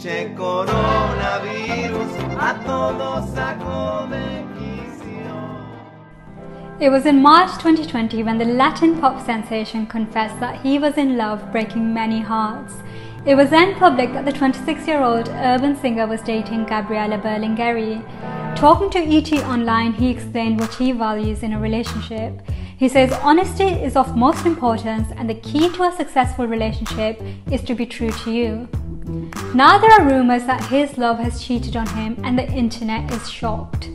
pinche coronavirus a todos acome quicio. It was in March 2020 when the Latin pop sensation confessed that he was in love, breaking many hearts. It was then public that the 26 year old urban singer was dating Gabriela Berlingeri. Talking to ET Online, he explained what he values in a relationship. He says honesty is of most importance and the key to a successful relationship is to be true to you. Now there are rumors that his love has cheated on him and the internet is shocked.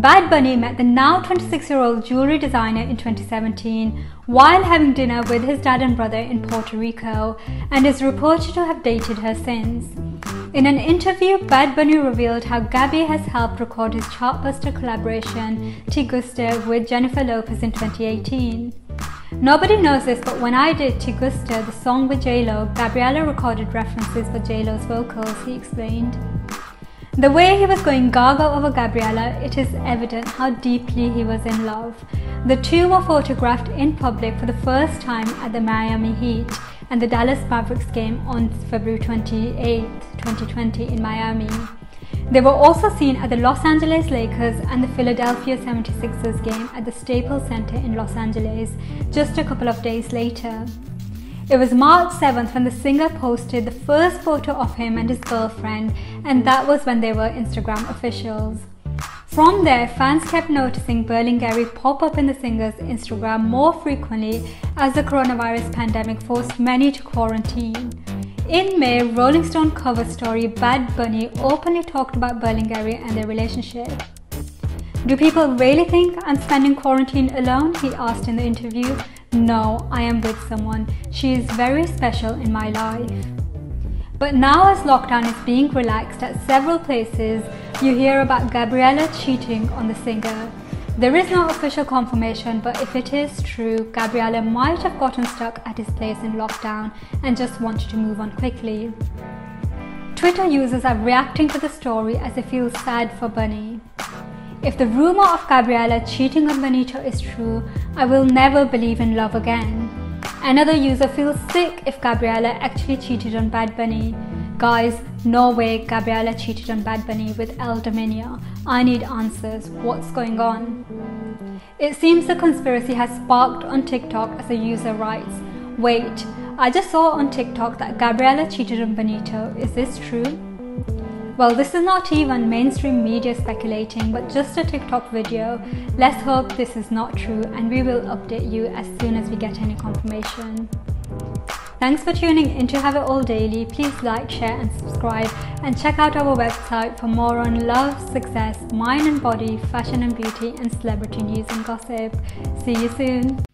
Bad Bunny met the now 26 year old jewelry designer in 2017 while having dinner with his dad and brother in Puerto Rico and is reported to have dated her since. In an interview, Bad Bunny revealed how Gaby has helped record his chartbuster collaboration Te Guste with Jennifer Lopez in 2018. Nobody knows this, but when I did Te Guste, the song with J-Lo, Gabriela recorded references for J-Lo's vocals, he explained. The way he was going gaga over Gabriela, it is evident how deeply he was in love. The two were photographed in public for the first time at the Miami Heat and the Dallas Mavericks game on February 28, 2020 in Miami. They were also seen at the Los Angeles Lakers and the Philadelphia 76ers game at the Staples Center in Los Angeles just a couple of days later. It was March 7th when the singer posted the first photo of him and his girlfriend, and that was when they were Instagram officials. From there, fans kept noticing Berlingeri pop up in the singer's Instagram more frequently as the coronavirus pandemic forced many to quarantine. In May, Rolling Stone cover story Bad Bunny openly talked about Berlingeri and their relationship. Do people really think I'm spending quarantine alone? He asked in the interview. No, I am with someone. She is very special in my life. But now, as lockdown is being relaxed at several places, you hear about Gabriela cheating on the singer. There is no official confirmation, but if it is true, Gabriela might have gotten stuck at his place in lockdown and just wanted to move on quickly. Twitter users are reacting to the story as they feel sad for Bunny. If the rumor of Gabriela cheating on Benito is true, I will never believe in love again. Another user feels sick if Gabriela actually cheated on Bad Bunny. Guys, no way Gabriela cheated on Bad Bunny with El Dominio. I need answers. What's going on? It seems the conspiracy has sparked on TikTok as a user writes, Wait, I just saw on TikTok that Gabriela cheated on Benito. Is this true? Well, this is not even mainstream media speculating, but just a TikTok video. Let's hope this is not true and we will update you as soon as we get any confirmation. Thanks for tuning in to Have It All Daily. Please like, share and subscribe and check out our website for more on love, success, mind and body, fashion and beauty and celebrity news and gossip. See you soon.